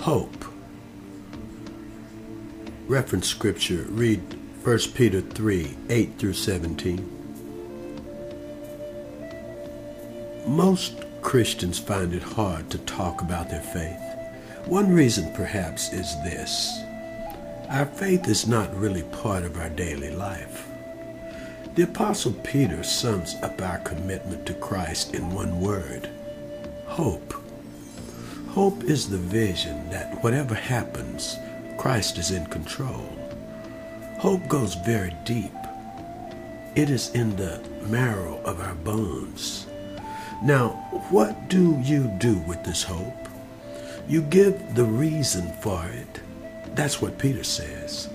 Hope. Reference scripture, read 1 Peter 3 8 through 17. Most Christians find it hard to talk about their faith. One reason, perhaps, is this our faith is not really part of our daily life. The Apostle Peter sums up our commitment to Christ in one word hope. Hope is the vision that whatever happens, Christ is in control. Hope goes very deep. It is in the marrow of our bones. Now, what do you do with this hope? You give the reason for it. That's what Peter says.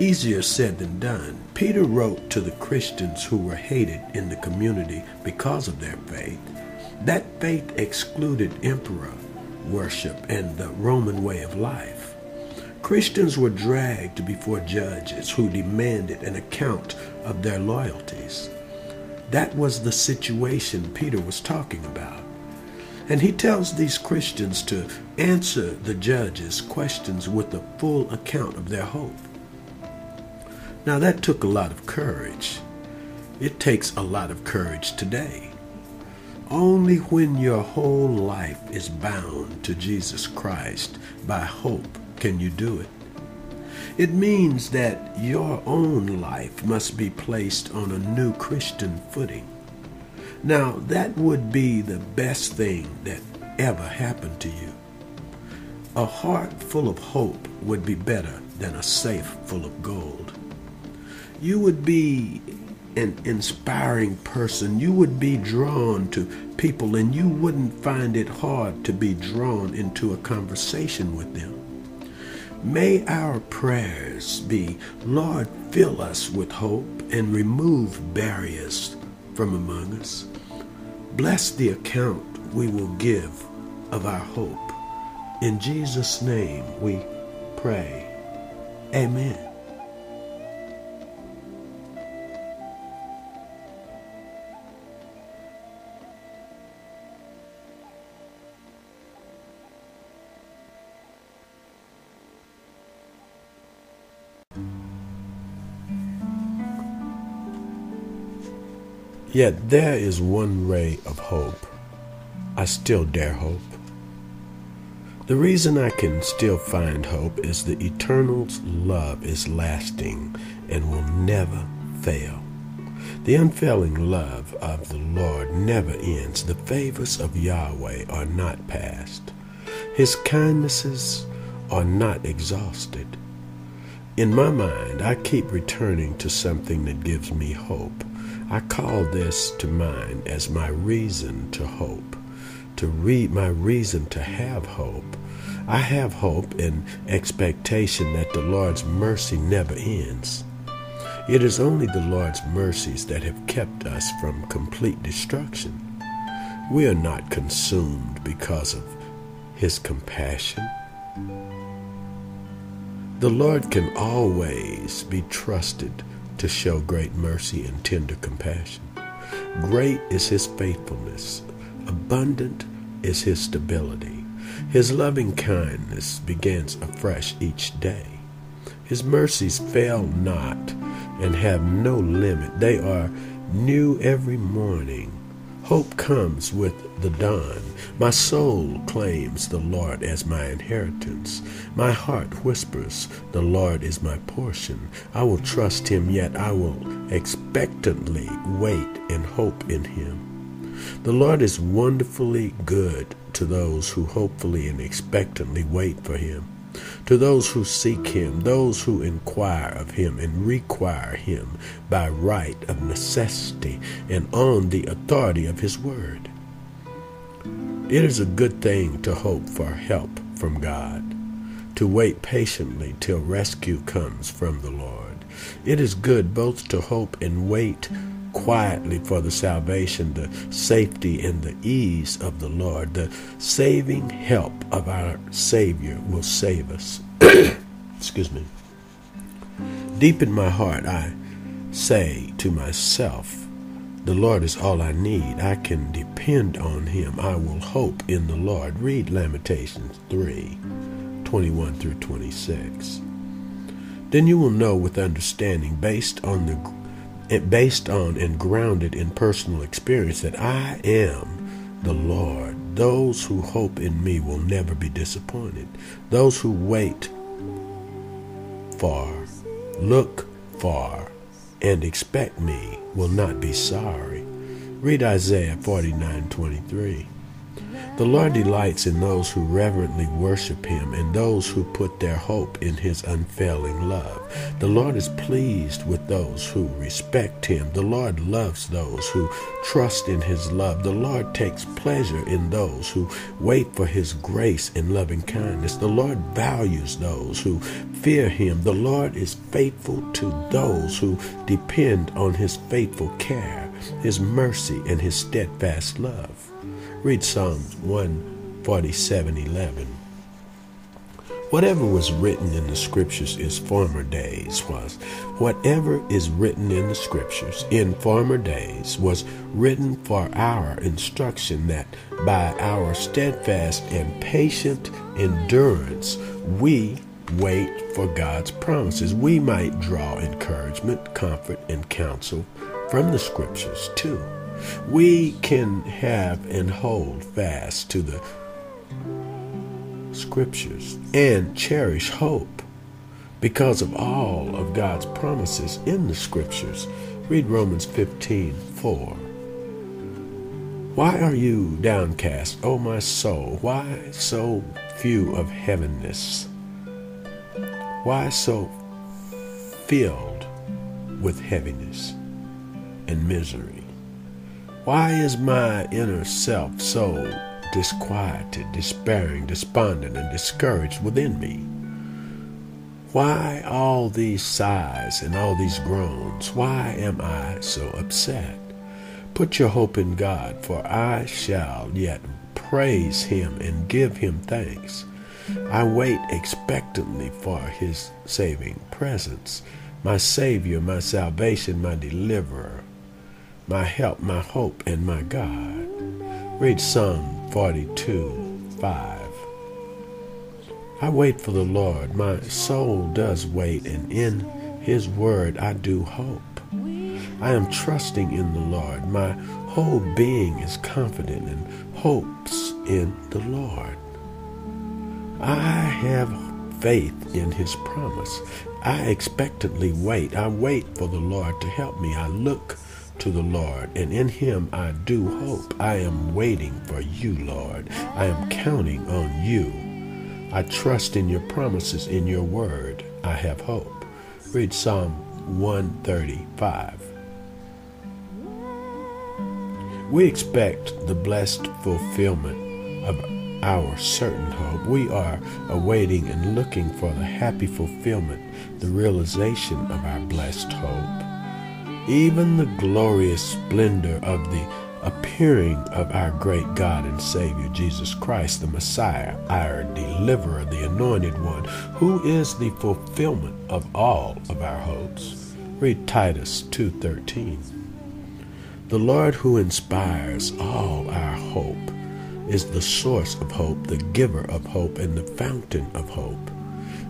Easier said than done. Peter wrote to the Christians who were hated in the community because of their faith. That faith excluded emperor worship and the Roman way of life. Christians were dragged before judges who demanded an account of their loyalties. That was the situation Peter was talking about. And he tells these Christians to answer the judges' questions with a full account of their hope. Now, that took a lot of courage. It takes a lot of courage today. Only when your whole life is bound to Jesus Christ by hope can you do it. It means that your own life must be placed on a new Christian footing. Now, that would be the best thing that ever happened to you. A heart full of hope would be better than a safe full of gold. You would be an inspiring person. You would be drawn to people and you wouldn't find it hard to be drawn into a conversation with them. May our prayers be, Lord, fill us with hope and remove barriers from among us. Bless the account we will give of our hope. In Jesus' name we pray. Amen. Yet there is one ray of hope. I still dare hope. The reason I can still find hope is the Eternal's love is lasting and will never fail. The unfailing love of the Lord never ends. The favors of Yahweh are not past. His kindnesses are not exhausted. In my mind, I keep returning to something that gives me hope. I call this to mind as my reason to hope, to read my reason to have hope. I have hope and expectation that the Lord's mercy never ends. It is only the Lord's mercies that have kept us from complete destruction. We are not consumed because of His compassion. The Lord can always be trusted to show great mercy and tender compassion. Great is his faithfulness, abundant is his stability. His loving kindness begins afresh each day. His mercies fail not and have no limit. They are new every morning. Hope comes with the dawn. My soul claims the Lord as my inheritance. My heart whispers, The Lord is my portion. I will trust him, yet I will expectantly wait and hope in him. The Lord is wonderfully good to those who hopefully and expectantly wait for him to those who seek him, those who inquire of him and require him by right of necessity and on the authority of his word. It is a good thing to hope for help from God, to wait patiently till rescue comes from the Lord. It is good both to hope and wait quietly for the salvation, the safety, and the ease of the Lord. The saving help of our Savior will save us. Excuse me. Deep in my heart, I say to myself, the Lord is all I need. I can depend on Him. I will hope in the Lord. Read Lamentations 3 21 through 26. Then you will know with understanding based on the based on and grounded in personal experience that I am the Lord. Those who hope in me will never be disappointed. Those who wait for, look for, and expect me will not be sorry. Read Isaiah 49:23. The Lord delights in those who reverently worship him and those who put their hope in his unfailing love. The Lord is pleased with those who respect him. The Lord loves those who trust in his love. The Lord takes pleasure in those who wait for his grace and loving kindness. The Lord values those who fear him. The Lord is faithful to those who depend on his faithful care, his mercy, and his steadfast love. Read Psalms 147:11. Whatever was written in the scriptures is former days was. Whatever is written in the scriptures in former days was written for our instruction that by our steadfast and patient endurance we wait for God's promises. We might draw encouragement, comfort, and counsel from the scriptures too we can have and hold fast to the scriptures and cherish hope because of all of God's promises in the scriptures. Read Romans 15 4. Why are you downcast, O my soul? Why so few of heaviness? Why so filled with heaviness and misery? Why is my inner self so disquieted, despairing, despondent, and discouraged within me? Why all these sighs and all these groans? Why am I so upset? Put your hope in God, for I shall yet praise him and give him thanks. I wait expectantly for his saving presence, my Savior, my salvation, my deliverer my help, my hope, and my God. Read Psalm 42 5. I wait for the Lord. My soul does wait, and in his word I do hope. I am trusting in the Lord. My whole being is confident and hopes in the Lord. I have faith in his promise. I expectantly wait. I wait for the Lord to help me. I look to the Lord, and in him I do hope. I am waiting for you, Lord. I am counting on you. I trust in your promises, in your word. I have hope. Read Psalm 135. We expect the blessed fulfillment of our certain hope. We are awaiting and looking for the happy fulfillment, the realization of our blessed hope even the glorious splendor of the appearing of our great God and Savior, Jesus Christ, the Messiah, our deliverer, the anointed one, who is the fulfillment of all of our hopes. Read Titus 2:13. The Lord who inspires all our hope is the source of hope, the giver of hope, and the fountain of hope.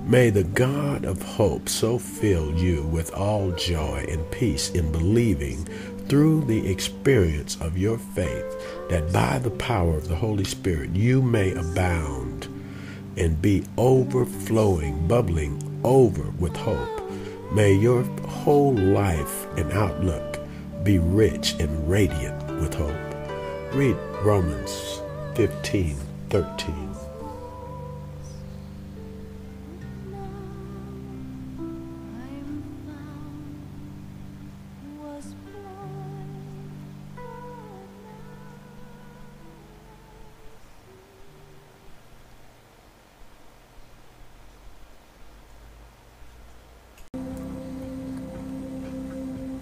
May the God of hope so fill you with all joy and peace in believing through the experience of your faith that by the power of the Holy Spirit you may abound and be overflowing, bubbling over with hope. May your whole life and outlook be rich and radiant with hope. Read Romans 15 13.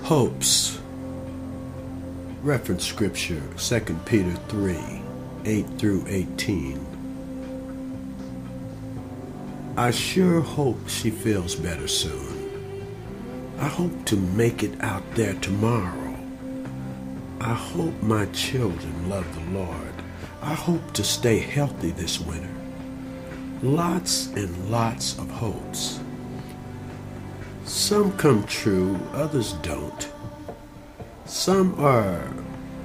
Hopes. Reference scripture 2 Peter 3 8 through 18. I sure hope she feels better soon. I hope to make it out there tomorrow. I hope my children love the Lord. I hope to stay healthy this winter. lots and lots of hopes. Some come true, others don't. Some are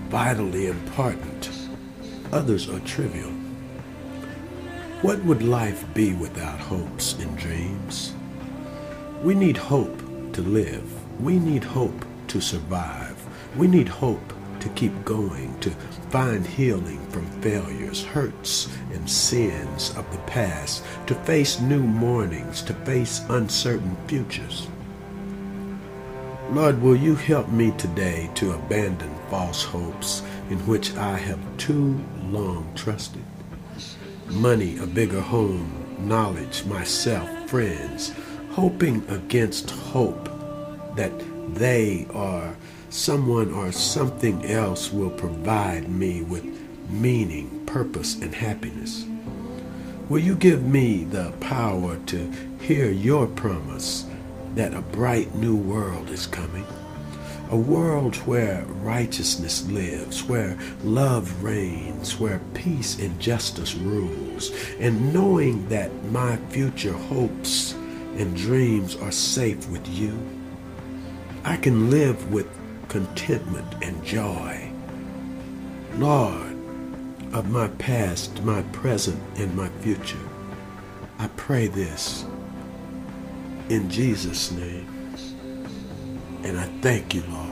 vitally important, others are trivial. What would life be without hopes and dreams? We need hope to live. We need hope to survive. We need hope to keep going, to find healing from failures, hurts, and sins of the past, to face new mornings, to face uncertain futures. Lord, will you help me today to abandon false hopes in which I have too long trusted? Money, a bigger home, knowledge, myself, friends, hoping against hope that they are someone or something else will provide me with meaning, purpose, and happiness. Will you give me the power to hear your promise that a bright new world is coming? A world where righteousness lives, where love reigns, where peace and justice rules, and knowing that my future hopes and dreams are safe with you, I can live with contentment and joy. Lord, of my past, my present, and my future, I pray this in Jesus' name. And I thank you, Lord.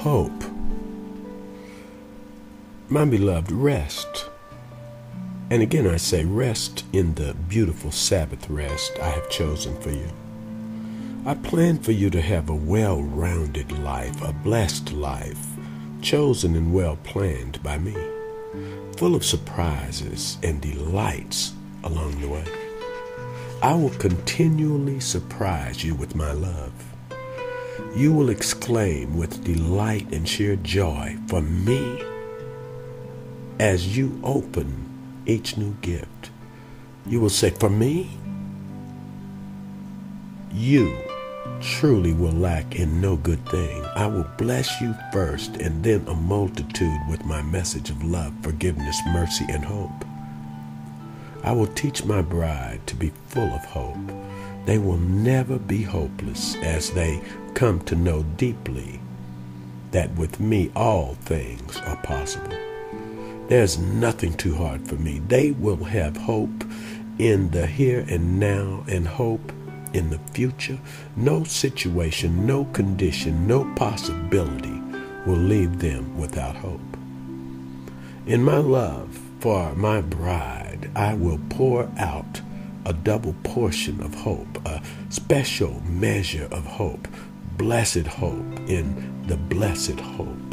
hope. My beloved, rest. And again, I say rest in the beautiful Sabbath rest I have chosen for you. I plan for you to have a well rounded life, a blessed life, chosen and well planned by me, full of surprises and delights along the way. I will continually surprise you with my love you will exclaim with delight and sheer joy for me as you open each new gift. You will say, For me, you truly will lack in no good thing. I will bless you first and then a multitude with my message of love, forgiveness, mercy, and hope. I will teach my bride to be full of hope. They will never be hopeless as they come to know deeply that with me all things are possible. There's nothing too hard for me. They will have hope in the here and now and hope in the future. No situation, no condition, no possibility will leave them without hope. In my love for my bride, I will pour out a double portion of hope, a special measure of hope blessed hope in the blessed hope